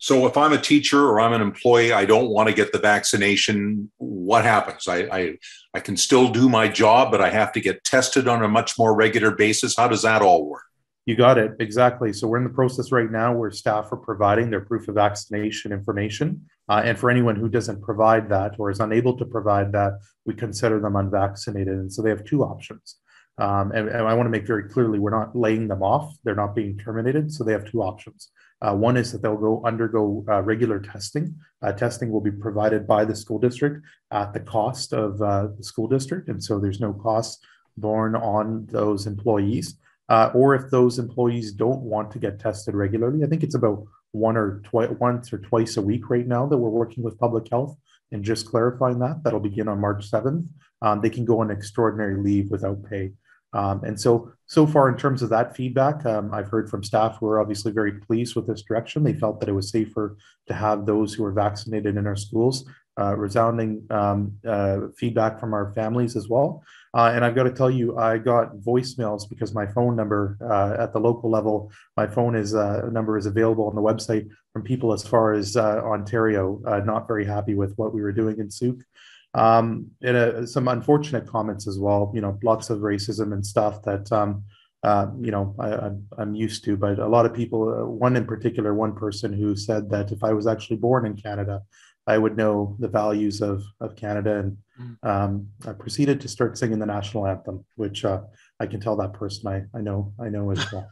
So if I'm a teacher or I'm an employee, I don't want to get the vaccination. What happens? I, I, I can still do my job, but I have to get tested on a much more regular basis. How does that all work? You got it exactly. So we're in the process right now where staff are providing their proof of vaccination information, uh, and for anyone who doesn't provide that or is unable to provide that, we consider them unvaccinated. And so they have two options. Um, and, and, I want to make very clearly we're not laying them off; they're not being terminated. So they have two options. Uh, one is that they'll go undergo uh, regular testing. Uh, testing will be provided by the school district at the cost of uh, the school district, and so there's no cost borne on those employees. Uh, or if those employees don't want to get tested regularly, I think it's about one or twice, once or twice a week right now that we're working with public health and just clarifying that. That'll begin on March 7th. Um, they can go on extraordinary leave without pay. Um, and so, so far in terms of that feedback, um, I've heard from staff who are obviously very pleased with this direction. They felt that it was safer to have those who are vaccinated in our schools. Uh, resounding um, uh, feedback from our families as well. Uh, and I've got to tell you, I got voicemails because my phone number uh, at the local level, my phone is uh, number is available on the website from people as far as uh, Ontario, not very happy with what we were doing in Sooke um, and some unfortunate comments as well. You know, lots of racism and stuff that um, uh, you know I, am used to. But a lot of people, uh, one in particular, one person who said that if I was actually born in Canada, I would know the values of of Canada, and mm. um, I proceeded to start singing the national anthem, which uh, I can tell that person I I know I know as well.